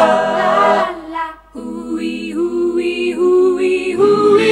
La la, ooh wee, ooh wee, ooh wee, ooh wee.